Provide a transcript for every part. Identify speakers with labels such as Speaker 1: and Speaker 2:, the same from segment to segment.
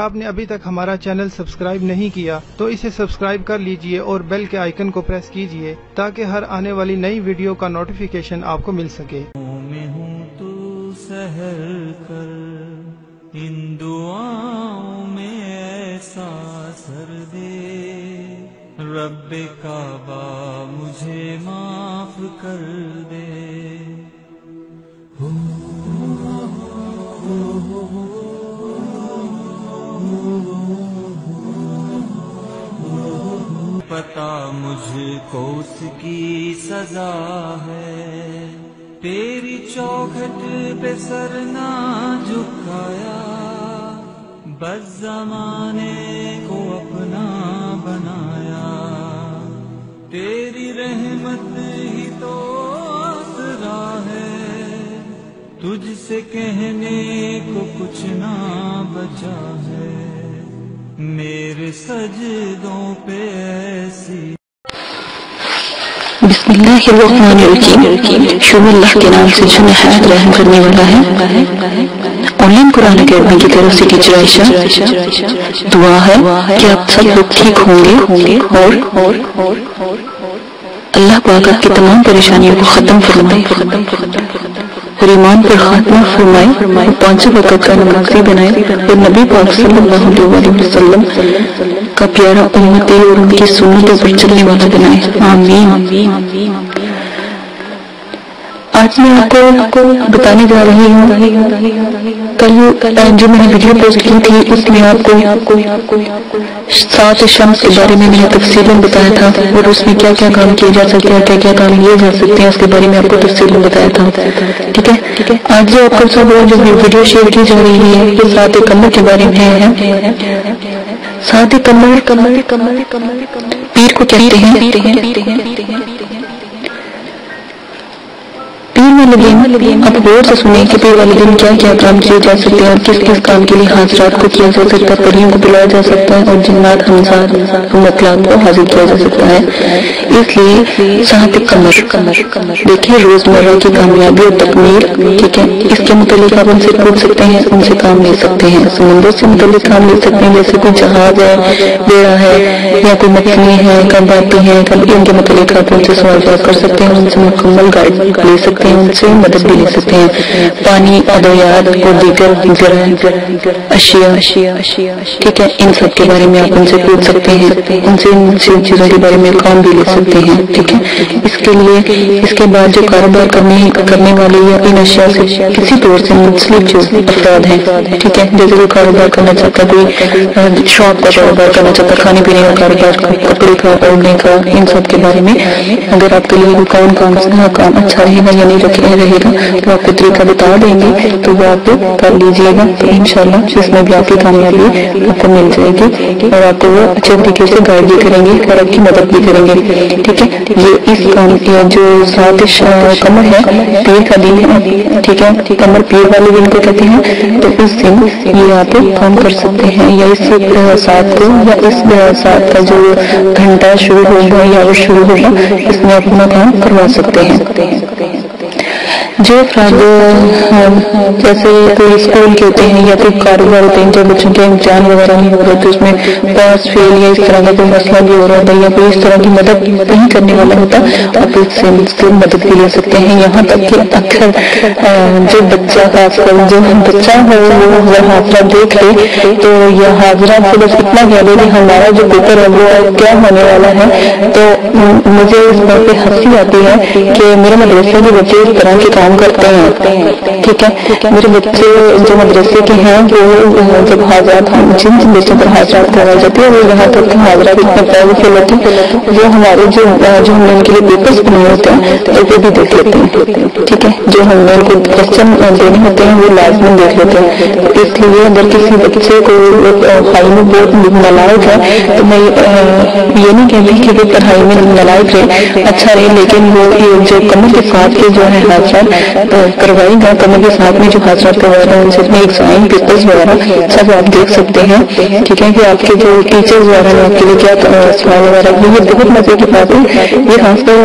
Speaker 1: آپ نے ابھی تک ہمارا چینل سبسکرائب نہیں کیا تو اسے سبسکرائب کر لیجیے اور بیل کے آئیکن کو پریس کیجیے تاکہ ہر آنے والی نئی ویڈیو کا نوٹیفیکیشن آپ کو مل سکے
Speaker 2: میں ہوں تو سہر کر ان دعاؤں میں ایسا سر دے رب کعبہ مجھے معاف کر دے پتا مجھ کو اس کی سزا ہے۔ تیری چوکھٹ پہ سر نہ جھکایا۔ بس زمانے کو اپنا بنایا۔ تیری رحمت ہی تو آسرا ہے۔ تجھ سے کہنے کو کچھ نہ بچا ہے۔ میرے سجدوں پہ ایسی
Speaker 3: بسم اللہ الرحمن الرحیم۔ شروع اللہ کے نام سے جو نہایت رحم کرنے والا ہے۔ آن لائن قرآن اکیڈمی کی طرف سے ٹیچر عائشہ دعا ہے کہ آپ سب لوگ ٹھیک ہوں گے اور اللہ پاک آپ کی تمام پریشانیوں کو ختم فرمائے۔ اور ایمان پر خاتمہ فرمائے اور پانچوں وقت کا نمازی بنائے اور نبی پاک صلی اللہ علیہ وسلم کا پیارا امتی اور ان کی سنتوں پر چلنے والا بنائے آمین آج میں آپ کو بتانے جا رہی ہوں کل جو میں نے ویڈیو پوسٹ کی تھی اس میں آپ کو سات شمس کے بارے میں میں نے تفصیل بتایا تھا اور اس میں کیا کیا کام کیے جا سکتے ہیں کیا کیا کام لیے جا سکتے ہیں اس کے بارے میں آپ کو تفصیل بتایا تھا ٹھیک ہے آج جو آپ کو سب جو ویڈیو شیئر کی جا رہی ہے یہ سات کمر کے بارے میں ہے سات کمر کمر کمر پیر کو کہتے ہیں پیر والدین آپ غور سے سنیں کہ پیر والدین کیا کیا کام کیے جا سکتے ہیں اور کس کس کام کے لیے حاضرات کو کیا جا سکتا ہے، پریوں کو بلایا جا سکتا ہے اور جنات ہمسار مطلب کو حاضر کیا جا سکتا ہے۔ اس لیے ساتھ کمر دیکھیں روزمرہ کی کامیابی اور تکمیل ٹھیک ہے اس کے متعلق آپ ان سے پوچھ سکتے ہیں ان سے کام لے سکتے ہیں۔ سمندر سے متعلق کام لے سکتے ہیں، جیسے کوئی جہاز ہے، بیڑا ہے، یا کوئی مچھلی ہے، کب آتی ہے کب ان کے متعلق آپ ان سے سوال کر سکتے ہیں ان سے مکمل گائڈ لے سکتے ہیں۔ ان سے مدد بھی لے سکتے ہیں۔ پانی، ادویات اور دیگر اشیاء۔ ٹھیک ہے، ان سب کے بارے میں آپ ان سے پوچھ سکتے ہیں۔ ان سے ان چیزوں کے بارے میں کام بھی لے سکتے ہیں۔ ٹھیک ہے۔ اس کے لیے، اس کے بعد جو کاروبار کرنے کرنے والے یا ان اشیاء سے کسی طور سے منسلک جو افراد ہیں، ٹھیک ہے، جیسے کوئی کاروبار کرنا چاہتا ہے، کوئی شاپ کا کاروبار کرنا چاہتا ہے، کھانے پینے کا کاروبار کپڑے کا اوڑھنے کا، ان سب کے بارے میں۔ اگر آپ کے لیے کون کون سا کام اچھا رہے گا یا نہیں رہے گا تو آپ کو طریقہ بتا دیں گے تو وہ آپ کر لیجیے گا تو انشاءاللہ جس میں بھی آپ کی کامیابی آپ کو مل جائے گی اور آپ کو وہ اچھے طریقے سے گائڈ بھی کریں گے اور آپ کی مدد بھی کریں گے ٹھیک ہے یہ اس کام جو سات کمر ہے پیر کا دن ہے ٹھیک ہے کمر پیر والے دن کو کہتے ہیں تو اس دن یہ آپ کام کر سکتے ہیں یا اس سات کو یا اس سات کا جو گھنٹہ شروع ہوگا یا وہ شروع ہوگا اس میں اپنا کام کروا سکتے ہیں جو افراد جیسے کوئی اسکول کے ہوتے ہیں یا کوئی کاروبار ہوتے ہیں جو بچوں کے امتحان وغیرہ نہیں ہو رہے، تو اس میں پاس فیل یا اس طرح کا کوئی مسئلہ بھی ہو رہا ہوتا ہے یا کوئی اس طرح کی مدد نہیں کرنے والا ہوتا، آپ اس سے مدد بھی لے سکتے ہیں۔ یہاں تک کہ اکثر جو بچہ خاص کر جو بچہ ہو، وہ اگر حاضرہ دیکھ لے، تو یہ حاضرہ سے بس اتنا کہہ دے کہ ہمارا جو پیپر ہے، وہ کیا ہونے والا ہے؟ تو مجھے اس بات پہ ہنسی آتی ہے کہ میرے مدرسے کے بچے اس طرح کے کام کام کرتے ہیں، ٹھیک ہے؟ میرے بچے جو مدرسے کے ہیں، وہ جب حاضرات جن جن بچوں پر حاضرات کروائی جاتی ہے وہ یہاں تک حاضرات اتنے پیسے فیل ہوتے ہیں وہ ہمارے جو جو ہم نے ان کے لیے پیپرس بنائے ہوتے ہیں تو وہ بھی دیکھ لیتے ہیں، ٹھیک ہے؟ جو ہم نے ان کو کوشچن دینے ہوتے ہیں، وہ لازمی دیکھ لیتے ہیں۔ اس لیے اگر کسی بچے کو پڑھائی میں بہت نالائق ہے، تو میں یہ نہیں کہتی کہ وہ پڑھائی میں نالائق رہے اچھا رہے لیکن وہ جو کمر کے ساتھ کے جو ہے حادثات کروائی گا کمر کے ساتھ میں جو حادثات کروایا گا ان سے میں ایگزام پیپرز وغیرہ سب آپ دیکھ سکتے ہیں۔ ٹھیک ہے کہ آپ کے جو ٹیچرز وغیرہ ہیں، آپ کے لیے کیا سوال وغیرہ یہ بہت مزے کی بات ہے یہ خاص کر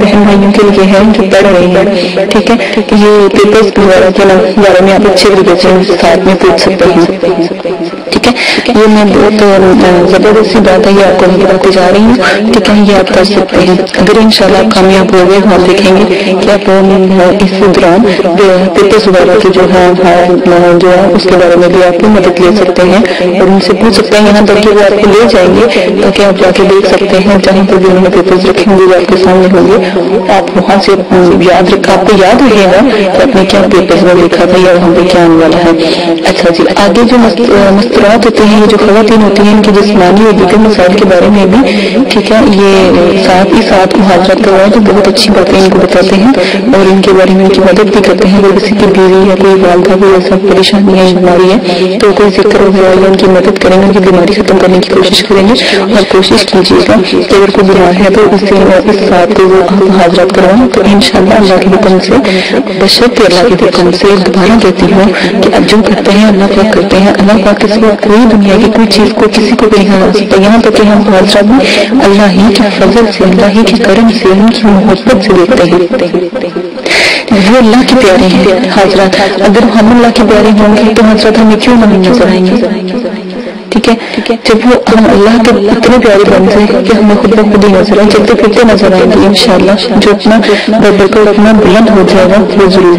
Speaker 3: بہن بھائیوں کے لیے ہے جو پڑھ رہی ہیں۔ ٹھیک ہے یہ پیپرز وغیرہ کے بارے میں آپ اچھے طریقے سے ساتھ میں پوچھ سکتے ہیں۔ ٹھیک ہے؟ یہ میں بہت زبردستی بات ہے یہ آپ کو میں بتاتی جا رہی ہوں ٹھیک ہے یہ آپ کر سکتے ہیں۔ اگر ان شاء اللہ آپ کامیاب ہو گئے تو آپ دیکھیں گے کہ آپ اس دوران پیپرز وغیرہ کی جو ہے جو ہے، اس کے بارے میں بھی آپ کی مدد لے سکتے ہیں اور ان سے پوچھ سکتے ہیں۔ یہاں تک کہ وہ آپ کو لے جائیں گے تاکہ آپ جا کے دیکھ سکتے ہیں۔ جہاں پر بھی انہوں نے پیپرز رکھیں گے جو آپ کے سامنے ہوں گے، آپ وہاں سے یاد رکھ آپ کو یاد رہے گا کہ آپ نے کیا پیپرز میں لکھا تھا یا وہاں پہ کیا آنے والا ہے۔ اچھا جی آگے جو مسترات ہوتے ہیں جو خواتین ہوتی ہیں، ان کی جسمانی اور دیگر مسائل کے بارے میں بھی ٹھیک ہے یہ ساتھ ہی ساتھ محاذرات کروائے تو بہت اچھی باتیں ان کو بتاتے ہیں اور ان کے بارے میں ان کی مدد بھی کرتے ہیں۔ اگر کسی کی بیوی یا کوئی والدہ کوئی ایسا پریشانی ہے بیماری ہے تو کوئی ذکر وغیرہ یا ان کی مدد کریں گے، ان کی بیماری ختم کرنے کی کوشش کریں گے اور کوشش کیجیے گا کہ اگر کوئی بیمار ہے تو اس سے اس ساتھ کو وہ محاذرات کروائیں تو ان شاء اللہ اللہ کے حکم سے بشرط اللہ کے حکم سے دوبارہ کہتی ہوں کہ اب جو کرتے ہیں، اللہ پاک کرتے ہیں، اللہ پاک کوئی دنیا کی کوئی چیز کو کسی کو نہیں ہرا سکتا، یہاں تک کہ ہم حاضرات بھی اللہ ہی کے فضل سے، اللہ ہی کے کرم سے، ان کی محبت سے دیکھتے ہیں۔ وہ اللہ کے پیارے ہیں، حضرت، اگر ہم اللہ کے پیارے ہوں گے تو حضرت ہمیں کیوں نہیں نظر آئیں گے؟ ٹھیک ہے؟ جب وہ ہم اللہ کے اتنے پیارے بن جائیں کہ ہمیں خود بخود ہی نظر آئیں چلتے پھرتے نظر آئیں گے ان شاء اللہ جو اپنا ببر کو اپنا بلند ہو جائے گا، وہ ضرور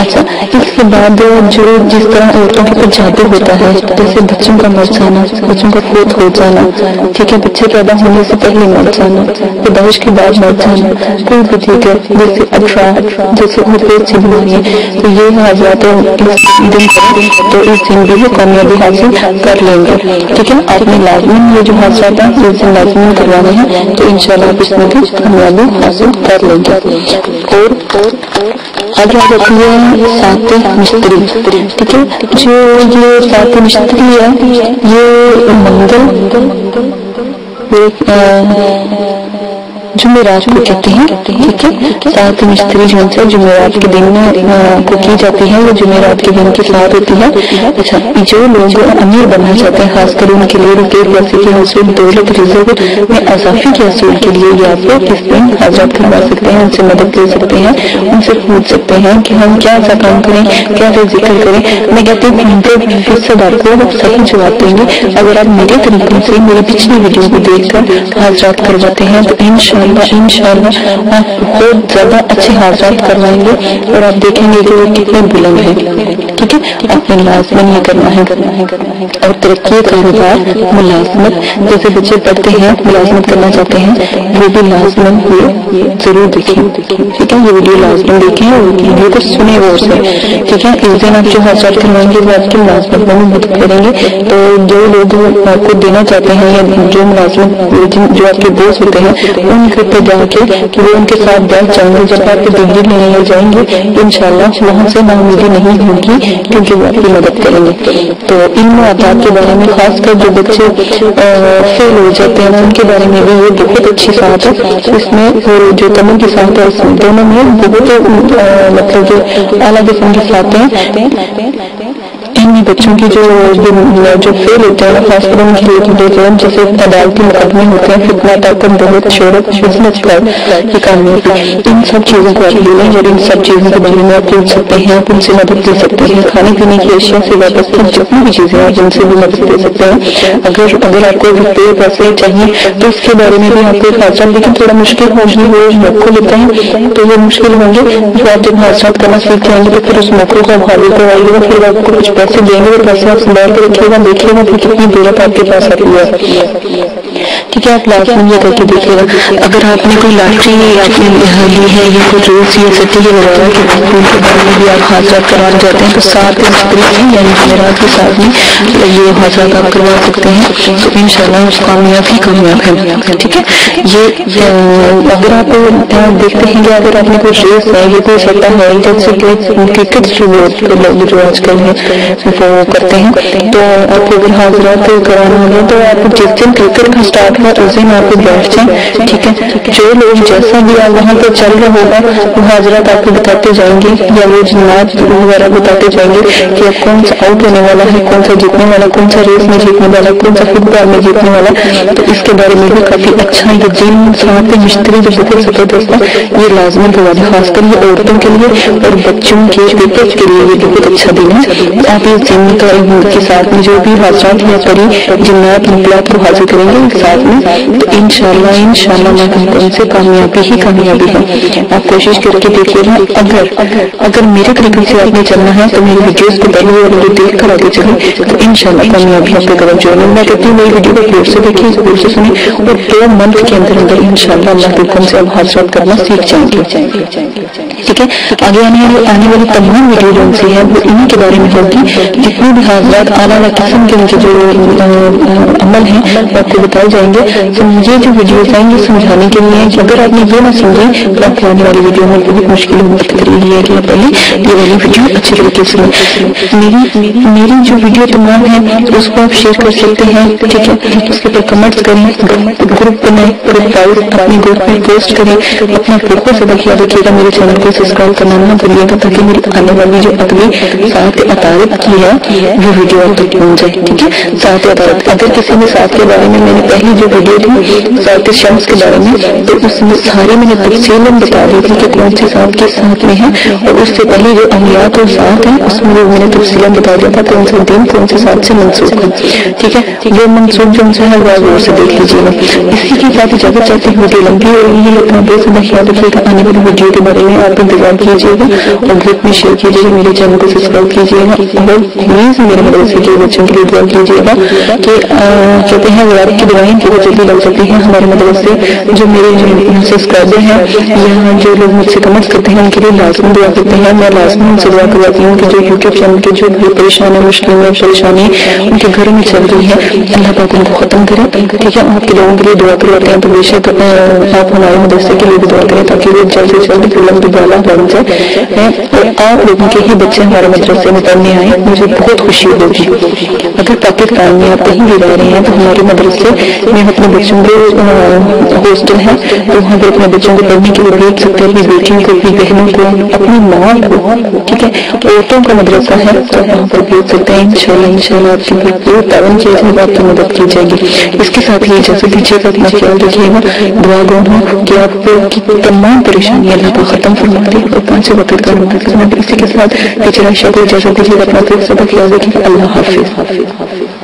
Speaker 3: اچھا اس کے بعد جو جس طرح عورتوں کے اوپر جادو ہوتا ہے، جیسے بچوں کا مر جانا، بچوں کا خود ہو جانا، ٹھیک ہے؟ بچے پیدا ہونے سے پہلے مر جانا پیدائش کے بعد مر جانا، کوئی بھی ٹھیک ہے؟ جیسے اٹھارا جیسے اور پیٹ سے بیماری تو یہ حاضرات اس دن تو اس دن بھی وہ کامیابی حاصل کر لیں گے۔ ٹھیک ہے آپ نے لازمین یہ جو حادثات ہیں اس سے لازمین کروانے ہیں، تو انشاءاللہ آپ اس میں بھی کامیابی حاصل کر لیں گے۔ اور آگے آ جاتی ہے سات مستری ٹھیک ہے؟ جو یہ سات مستری ہے، یہ منگل۔ جمعرات کو کہتے ہیں ٹھیک ہے؟ سات مستری جو سے جمعرات کے دن کو کی جاتی ہے وہ جمعرات کے دن کی ساتھ ہوتی ہے۔ اچھا جو لوگ امیر بننا چاہتے ہیں خاص کر ان کے لیے روپے پیسے کے حصول دولت ریزرو میں اضافے کے حصول کے لیے آپ کو کس دن حضرات کروا سکتے ہیں ان سے مدد لے سکتے ہیں ان سے پوچھ سکتے ہیں کہ ہم کیا ایسا کام کریں کیا ذکر کریں۔ میں کہتی ہوں ہنڈریڈ فیصد آپ کو صحیح جواب دیں گے۔ اگر آپ میرے طریقے سے میری پچھلی ویڈیو کو دیکھ کر حضرات کرواتے ہیں تو ان شاء اللہ ان شاء اللہ آپ بہت زیادہ اچھے حاضرات کروائیں گے اور آپ دیکھیں گے کہ وہ کتنے بلند ہیں، ٹھیک ہے؟ آپ نے لازمن یہ کرنا ہے۔ اور ترقی کاروبار ملازمت، جیسے بچے پڑھتے ہیں، ملازمت کرنا چاہتے ہیں، وہ بھی لازمن ہوئے ضرور دیکھیں۔ ٹھیک ہے؟ یہ ویڈیو لازمن دیکھیں اور ویڈیو کو سنیں غور سے ٹھیک ہے؟ اس دن آپ جو حاضرات کروائیں گے، وہ آپ کی ملازمت میں مدد کریں گے۔ تو جو لوگ آپ کو دینا چاہتے ہیں یا جو ملازمت جو آپ کے دوست ہوتے ہیں، ان کے پہ جا کے وہ ان کے ساتھ بیٹھ جائیں گے جب آپ ڈگری لینے لے جائیں گے ان شاء اللہ وہاں سے نامیدی نہیں ہوگی کیونکہ وہ آپ کی مدد کریں گے۔ تو علم و آداب کے بارے میں خاص کر جو بچے فیل ہو جاتے ہیں، ان کے بارے میں بھی یہ بہت اچھی ساتھ ہے۔ اس میں اور جو کمر کی ساتھ ہے، اس میں دونوں میں بہت مطلب جو اعلیٰ قسم کی ساتھ ہیں ان بچوں کی جو جو فیل ہوتے ہیں، خاص کر ان کی دیکھ رہے ہیں، جیسے عدالتی مقدمے ہوتے ہیں فتنا طاقت بہت شہرت بزنس پر یہ کامیابی ان سب چیزوں کو آپ لے لیں اور ان سب چیزوں کے بارے میں آپ پوچھ سکتے ہیں، آپ ان سے مدد لے سکتے ہیں۔ کھانے پینے کی اشیاء سے وابستہ جتنی بھی چیزیں ہیں جن سے بھی مدد لے سکتے ہیں۔ اگر اگر آپ کو روپے پیسے چاہیے، تو اس کے بارے میں بھی آپ کو خاصا لیکن تھوڑا مشکل ہوگی وہ موقع لیتے ہیں۔ تو یہ مشکل ہوں گے، جو آپ جب حادثات کرنا سیکھ جائیں گے، تو پھر اس موقع کو حاوی کروائیے گا پھر آپ کو کچھ پیسے دیں گے تو پیسے آپ سنبھال کے رکھیے گا، دیکھیے گا پھر کتنی دولت آپ کے پاس آتی ہے۔ ٹھیک ہے، آپ لازم یہ کر کے دیکھیے گا۔ اگر آپ نے کوئی لاٹری آپ نے لی ہے یا کوئی روز یا سٹی وغیرہ کے بارے میں بھی آپ حاضرات کروانا چاہتے ہیں۔ تو سات مستری یعنی جمعرات کے ساتھ میں، یہ حاضرات آپ کروا سکتے ہیں۔ تو ان شاء اللہ اس کامیاب ہی کامیاب ہے۔ ٹھیک ہے؟ یہ اگر آپ دیکھتے ہیں کہ اگر آپ نے کوئی ریس ہے یا کوئی سٹا ہے جیسے کہ کرکٹ جو آج کل ہیں وہ کرتے ہیں۔ تو آپ اگر حاضرات کرانا ہوگا تو آپ جس دن کرکٹ کا اسٹارٹ ہوا اس دن آپ بیٹھ جائیں۔ ٹھیک ہے؟ جو لوگ جیسا بھی وہاں پہ چل رہا ہوگا، وہ حاضرات آپ کو بتاتے جائیں گے، یا وہ جنات وغیرہ بتاتے جائیں گے کہ اب کون سا آؤٹ ہونے والا ہے، کون سا جیتنے والا، کون سا ریس میں جیتنے والا، کون سا فٹ بال میں جیتنے والا۔ تو اس کے بارے میں بھی کافی اچھا یہ جن ساتھ مشتری جو بہت زبردست ہے، یہ لازمی ہوا ہے خاص کر یہ عورتوں کے لیے اور بچوں کے پیپرز کے لیے یہ بہت اچھا دن ہے۔ آپ جن کا کے ساتھ میں جو بھی حاضرات یا پری جنات مقلات کو حاضر کریں گے ساتھ میں تو انشاءاللہ انشاءاللہ میں ان سے کامیابی ہی کامیابی ہے آپ کوشش کر کے دیکھیے گا اگر اگر میرے طریقے سے آپ نے چلنا ہے تو میری ویڈیوز کو پہلے اور مجھے دیکھ کر آگے چلیں تو انشاءاللہ کامیابی آپ کے قدم جو میں کہتی ہوں میری ویڈیو کو پلیٹ سے دیکھیں ضرور سے سنیں اور دو منتھ کے اندر اندر انشاءاللہ اللہ کے حکم سے آپ حاضرات کرنا سیکھ جائیں گے ٹھیک ہے آگے آنے والی آنے والی تمام ویڈیو جو سی ہے وہ انہیں کے بارے میں ہوگی جتنے بھی حاضرات اعلیٰ قسم کے ان کے جو عمل ہیں، وہ آپ کو بتائے جائیں گے۔ تو یہ جو ویڈیوز آئیں گے سمجھانے کے لیے کہ اگر آپ نے یہ نہ سمجھے تو آپ کو آنے والی ویڈیو میں بہت مشکل ہونے کی ہے کہ آپ پہلے یہ والی ویڈیو اچھی طریقے سے میری میری جو ویڈیو تمام ہے اس کو آپ شیئر کر سکتے ہیں، ٹھیک ہے؟ اس کے اوپر کمنٹس کریں گروپ بنائیں گروپ اپنے گروپ میں پوسٹ کریں اپنے گروپوں سے بخیا رکھیے گا میرے چینل کو سبسکرائب کرنا نہ بھولیے گا، تاکہ میری آنے والی جو اگلی ساتھ اطارت کی ہے وہ ویڈیو آپ تک پہنچ جائے ٹھیک ہے ساتھ اگر کسی نے ساتھ کے بارے میں میں نے پہلی جو ویڈیو تھی ساتھ شمس کے بارے میں تو اس میں سارے میں نے تفصیل بتا دی تھی کہ کون سی ساتھ کے ساتھ میں ہے اور اس سے پہلے جو اہلیات اور ساتھ ہیں اس میں میں نے تفصیل بتا دیا تھا کون سا دن کون سے ساتھ سے منسوخ ہے ٹھیک ہے وہ منسوخ جو ان سے ہے وہ غور سے دیکھ لیجیے گا اسی کے ساتھ اجازت چاہتے ہیں ویڈیو لمبی ہو رہی ہے اپنا بے زیادہ خیال رکھیے گا آنے والی ویڈیو کے بارے میں آپ انتظار کیجیے گا اور گروپ میں شیئر کیجیے گا میرے چینل کو سبسکرائب کیجیے گا اور پلیز میرے مدرسے کے بچوں کے لیے دعا کیجیے گا کہ کہتے ہیں غیر کی دوائیں بہت جلدی لگ سکتی ہیں ہمارے مدرسے جو میرے سبسکرائبر ہیں یا جو لوگ مجھ سے کمنٹ کرتے ہیں، ان کے لیے لازمی دعا کرتے ہیں۔ میں لازمی ان سے دعا کرواتی ہوں کہ جو یوٹیوب چینل کے جو بھی پریشان ہے مشکل ہے پریشانی ان کے گھروں میں چل رہی ہے اللہ پاک ان کو ختم کرے۔ ٹھیک ہے آپ کے لوگوں کے لیے دعا کرواتے ہیں، تو بے شک آپ ہمارے مدرسے کے لیے بھی دعا کریں تاکہ وہ جلد سے جلد فلم بھی دوبارہ بن جائے۔ اور آپ لوگوں کے ہی بچے ہمارے مدرسے میں پڑھنے آئے۔ مجھے بہت خوشی ہوگی اگر پاکستان میں آپ کہیں بھی رہ رہے ہیں تو ہمارے مدرسے میں اپنے بچوں کے ہاسٹل ہے تو وہاں پر اپنے بچوں کو پڑھنے کے لیے بھیج سکتے ہیں، اپنی بیٹیوں کو، اپنی بہنوں کو، اپنی ماں کو، ٹھیک ہے؟ عورتوں کا مدرسہ ہے تو وہاں پر بھیج سکتے ہیں۔ انشاءاللہ انشاءاللہ آپ کی بھرپور تعاون کیا جائے گا آپ کی مدد کی جائے گی۔ اس کے ساتھ ہی اجازت دیجیے گا، اپنا خیال رکھیے گا۔ دعا گو ہوں کہ آپ کی تمام پریشانی اللہ کو ختم فرما دے اور پانچ وقت کا مدد اسی کے ساتھ۔ ٹیچر عائشہ کو اجازت دیجیے گا، اپنا پھر سبق یاد رکھیں اللہ حافظ حافظ۔